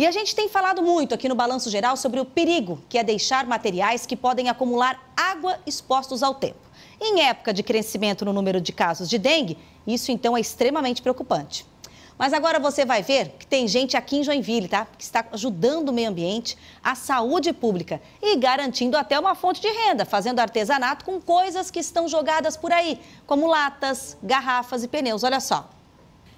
E a gente tem falado muito aqui no Balanço Geral sobre o perigo que é deixar materiais que podem acumular água expostos ao tempo. Em época de crescimento no número de casos de dengue, isso então é extremamente preocupante. Mas agora você vai ver que tem gente aqui em Joinville, tá? Que está ajudando o meio ambiente, a saúde pública e garantindo até uma fonte de renda, fazendo artesanato com coisas que estão jogadas por aí, como latas, garrafas e pneus. Olha só.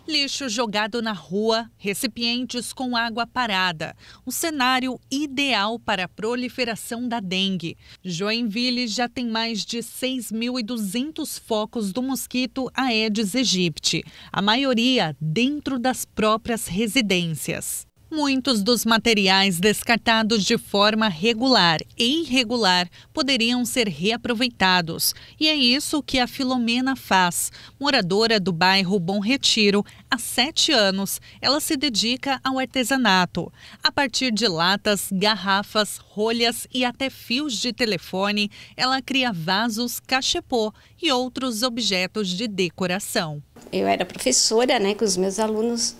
Lixo jogado na rua, recipientes com água parada. Um cenário ideal para a proliferação da dengue. Joinville já tem mais de 6.200 focos do mosquito Aedes aegypti, a maioria dentro das próprias residências. Muitos dos materiais descartados de forma regular e irregular poderiam ser reaproveitados. E é isso que a Filomena faz. Moradora do bairro Bom Retiro, há sete anos, ela se dedica ao artesanato. A partir de latas, garrafas, rolhas e até fios de telefone, ela cria vasos, cachepô e outros objetos de decoração. Eu era professora né, com os meus alunos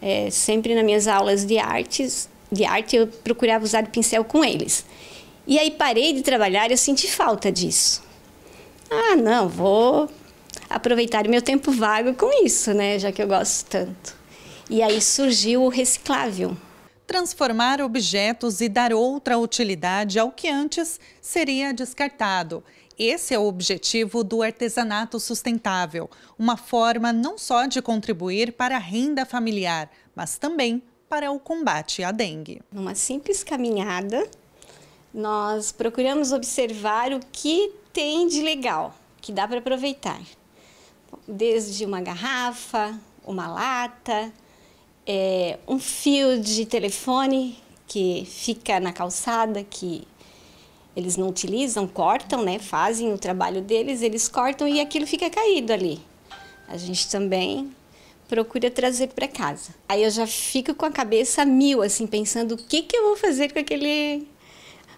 é, sempre nas minhas aulas de artes, de arte eu procurava usar pincel com eles. E aí parei de trabalhar e eu senti falta disso. Ah, não, vou aproveitar o meu tempo vago com isso, né, já que eu gosto tanto. E aí surgiu o reciclável. Transformar objetos e dar outra utilidade ao que antes seria descartado. Esse é o objetivo do artesanato sustentável, uma forma não só de contribuir para a renda familiar, mas também para o combate à dengue. Numa simples caminhada, nós procuramos observar o que tem de legal, que dá para aproveitar. Desde uma garrafa, uma lata, é, um fio de telefone que fica na calçada, que eles não utilizam, cortam, né? Fazem o trabalho deles, eles cortam e aquilo fica caído ali. A gente também procura trazer para casa. Aí eu já fico com a cabeça mil, assim, pensando o que, que eu vou fazer com aquele,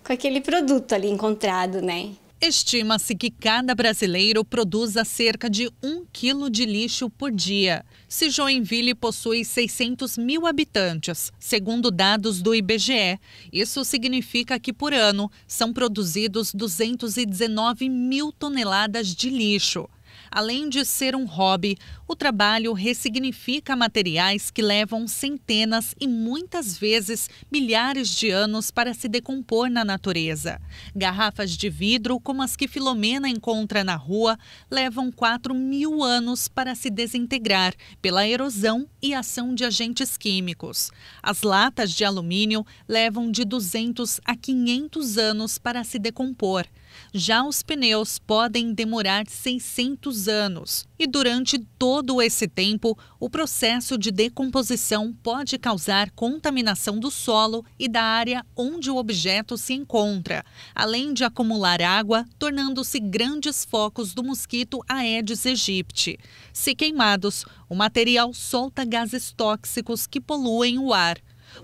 com aquele produto ali encontrado, né? Estima-se que cada brasileiro produza cerca de um quilo de lixo por dia. Se Joinville possui 600 mil habitantes, segundo dados do IBGE, isso significa que por ano são produzidos 219 mil toneladas de lixo. Além de ser um hobby, o trabalho ressignifica materiais que levam centenas e muitas vezes milhares de anos para se decompor na natureza. Garrafas de vidro, como as que Filomena encontra na rua, levam 4 mil anos para se desintegrar pela erosão e ação de agentes químicos. As latas de alumínio levam de 200 a 500 anos para se decompor. Já os pneus podem demorar 600 anos e durante todo esse tempo, o processo de decomposição pode causar contaminação do solo e da área onde o objeto se encontra, além de acumular água, tornando-se grandes focos do mosquito Aedes aegypti. Se queimados, o material solta gases tóxicos que poluem o ar.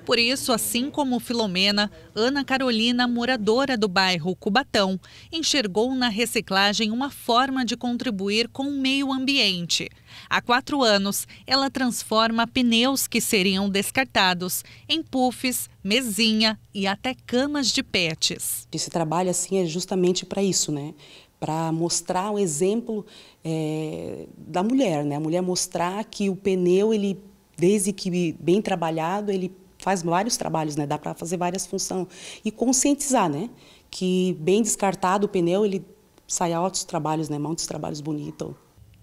Por isso, assim como Filomena, Ana Carolina, moradora do bairro Cubatão, enxergou na reciclagem uma forma de contribuir com o meio ambiente. Há quatro anos, ela transforma pneus que seriam descartados em puffs, mesinha e até camas de pets. Esse trabalho assim é justamente para isso, né? Para mostrar o exemplo é, da mulher, né? A mulher mostrar que o pneu ele desde que bem trabalhado ele faz vários trabalhos, né? Dá para fazer várias funções e conscientizar, né? Que bem descartado o pneu ele sai altos trabalhos, né? Muitos trabalhos bonitos.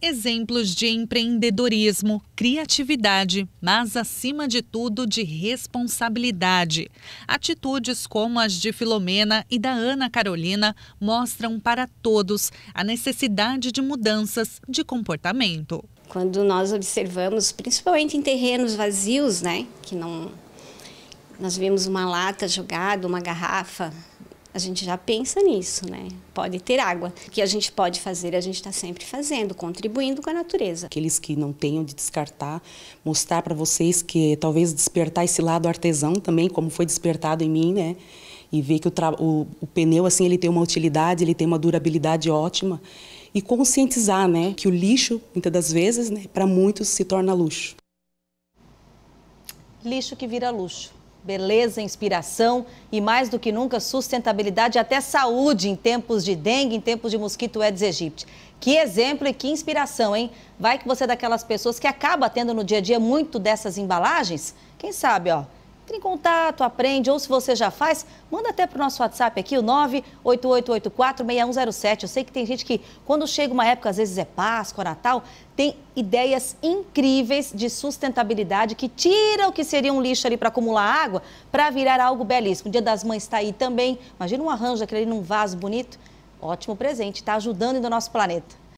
Exemplos de empreendedorismo, criatividade, mas acima de tudo de responsabilidade. Atitudes como as de Filomena e da Ana Carolina mostram para todos a necessidade de mudanças de comportamento. Quando nós observamos, principalmente em terrenos vazios, né, que não nós vemos uma lata jogada, uma garrafa, a gente já pensa nisso, né? Pode ter água. O que a gente pode fazer, a gente está sempre fazendo, contribuindo com a natureza. Aqueles que não tenham de descartar, mostrar para vocês que talvez despertar esse lado artesão também, como foi despertado em mim, né? E ver que o, o, o pneu, assim, ele tem uma utilidade, ele tem uma durabilidade ótima. E conscientizar, né? Que o lixo, muitas das vezes, né, para muitos se torna luxo. Lixo que vira luxo. Beleza, inspiração e mais do que nunca sustentabilidade até saúde em tempos de dengue, em tempos de mosquito Aedes aegypti. Que exemplo e que inspiração, hein? Vai que você é daquelas pessoas que acaba tendo no dia a dia muito dessas embalagens? Quem sabe, ó, entre em contato, aprende, ou se você já faz, manda até para o nosso WhatsApp aqui, o 988846107. Eu sei que tem gente que, quando chega uma época, às vezes é Páscoa, Natal, tem ideias incríveis de sustentabilidade que tira o que seria um lixo ali para acumular água para virar algo belíssimo. O Dia das Mães está aí também. Imagina um arranjo daquele ali num vaso bonito. Ótimo presente, está ajudando no nosso planeta.